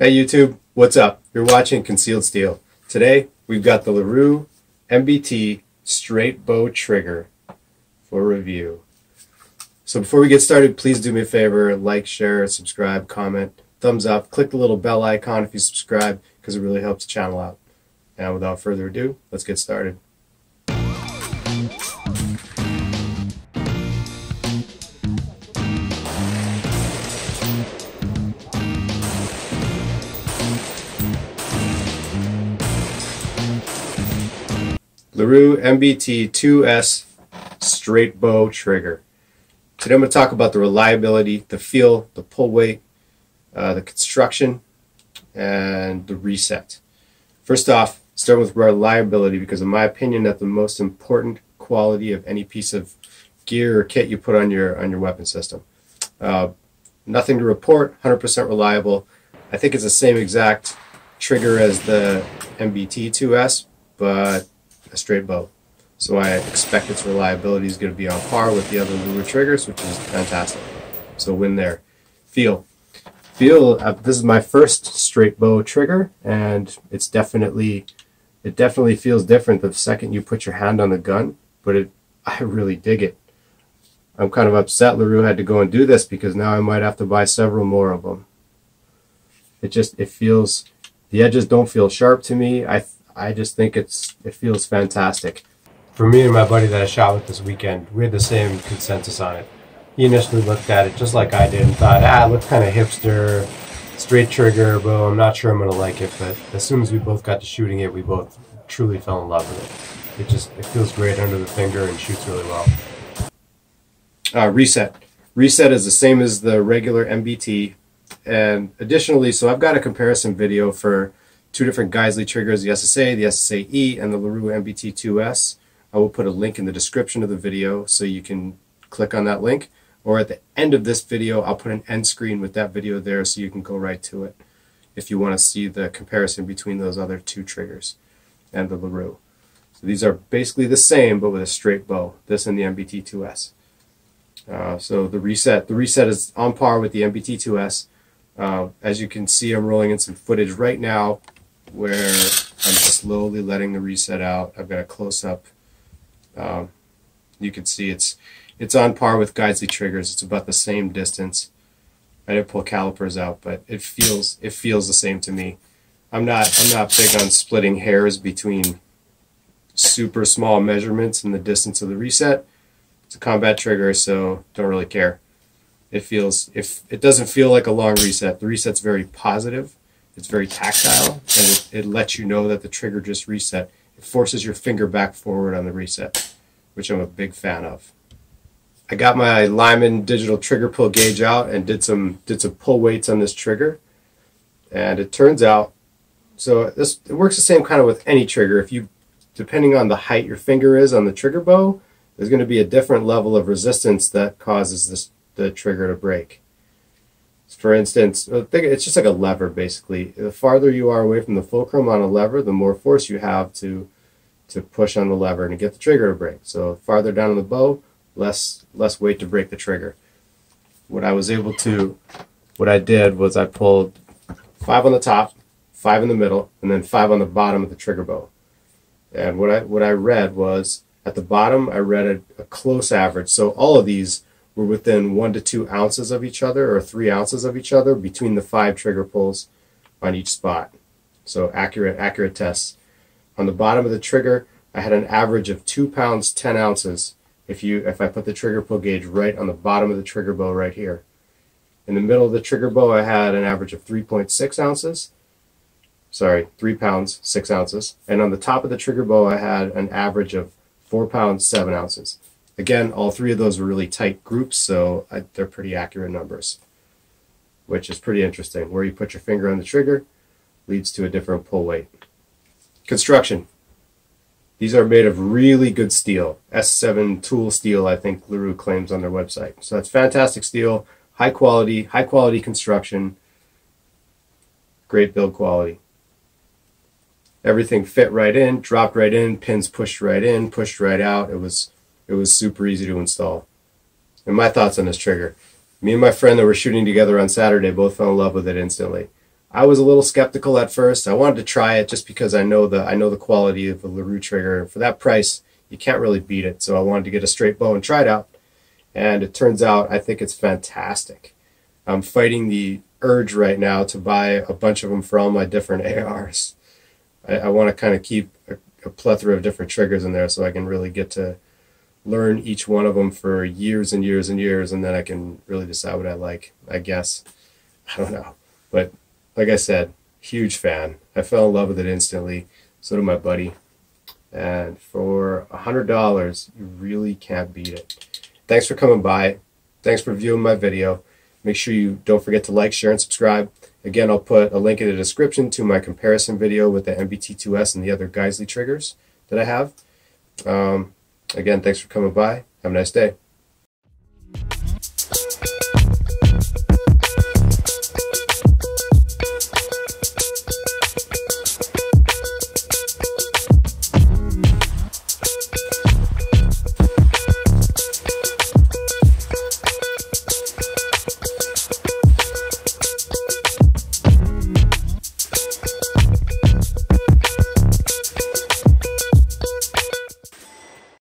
Hey YouTube, what's up? You're watching Concealed Steel. Today we've got the LaRue MBT straight bow trigger for review. So before we get started, please do me a favor, like, share, subscribe, comment, thumbs up, click the little bell icon if you subscribe because it really helps the channel out. And without further ado, let's get started. LaRue MBT 2S straight bow trigger. Today I'm going to talk about the reliability, the feel, the pull weight, uh, the construction, and the reset. First off, start with reliability because in my opinion that's the most important quality of any piece of gear or kit you put on your on your weapon system. Uh, nothing to report, 100% reliable. I think it's the same exact trigger as the MBT 2S, but a straight bow. So I expect its reliability is going to be on par with the other LaRue triggers, which is fantastic. So win there. Feel. Feel, uh, this is my first straight bow trigger, and it's definitely, it definitely feels different the second you put your hand on the gun, but it, I really dig it. I'm kind of upset LaRue had to go and do this because now I might have to buy several more of them. It just, it feels, the edges don't feel sharp to me. I I just think it's it feels fantastic. For me and my buddy that I shot with this weekend, we had the same consensus on it. He initially looked at it just like I did and thought, ah, it looked kind of hipster, straight trigger, but I'm not sure I'm going to like it. But as soon as we both got to shooting it, we both truly fell in love with it. It just it feels great under the finger and shoots really well. Uh, reset. Reset is the same as the regular MBT. And additionally, so I've got a comparison video for two different Geissele triggers, the SSA, the SSAE, and the LaRue MBT2S. I will put a link in the description of the video so you can click on that link. Or at the end of this video, I'll put an end screen with that video there so you can go right to it if you want to see the comparison between those other two triggers and the LaRue. So these are basically the same, but with a straight bow, this and the MBT2S. Uh, so the reset, the reset is on par with the MBT2S. Uh, as you can see, I'm rolling in some footage right now where I'm slowly letting the reset out. I've got a close up. Um, you can see it's it's on par with Geissele triggers. It's about the same distance. I didn't pull calipers out, but it feels it feels the same to me. I'm not I'm not big on splitting hairs between super small measurements and the distance of the reset. It's a combat trigger, so don't really care. It feels if it doesn't feel like a long reset. The reset's very positive. It's very tactile, and it, it lets you know that the trigger just reset. It forces your finger back forward on the reset, which I'm a big fan of. I got my Lyman digital trigger pull gauge out and did some did some pull weights on this trigger, and it turns out, so this it works the same kind of with any trigger. If you, depending on the height your finger is on the trigger bow, there's going to be a different level of resistance that causes this the trigger to break. For instance, uh, it's just like a lever basically. The farther you are away from the fulcrum on a lever, the more force you have to to push on the lever and to get the trigger to break. So farther down on the bow, less less weight to break the trigger. What I was able to, what I did was I pulled five on the top, five in the middle, and then five on the bottom of the trigger bow. And what I what I read was at the bottom I read a, a close average. So all of these were within one to two ounces of each other or three ounces of each other between the five trigger pulls on each spot. So accurate, accurate tests. On the bottom of the trigger, I had an average of two pounds, 10 ounces if you if I put the trigger pull gauge right on the bottom of the trigger bow right here. In the middle of the trigger bow, I had an average of 3.6 ounces. Sorry, three pounds, six ounces. And on the top of the trigger bow, I had an average of four pounds, seven ounces. Again, all three of those were really tight groups, so I, they're pretty accurate numbers, which is pretty interesting. Where you put your finger on the trigger leads to a different pull weight. Construction. These are made of really good steel. S7 tool steel, I think LaRue claims on their website. So that's fantastic steel, high quality, high quality construction, great build quality. Everything fit right in, dropped right in, pins pushed right in, pushed right out. It was it was super easy to install. And my thoughts on this trigger. Me and my friend that were shooting together on Saturday both fell in love with it instantly. I was a little skeptical at first. I wanted to try it just because I know the I know the quality of the LaRue trigger. For that price, you can't really beat it. So I wanted to get a straight bow and try it out. And it turns out I think it's fantastic. I'm fighting the urge right now to buy a bunch of them for all my different ARs. I, I want to kind of keep a, a plethora of different triggers in there so I can really get to learn each one of them for years and years and years, and then I can really decide what I like. I guess I don't know, but like I said, huge fan. I fell in love with it instantly. So did my buddy. And for a hundred dollars, you really can't beat it. Thanks for coming by. Thanks for viewing my video. Make sure you don't forget to like, share, and subscribe. Again, I'll put a link in the description to my comparison video with the MBT2S and the other Geissele triggers that I have. Um, again, thanks for coming by. Have a nice day.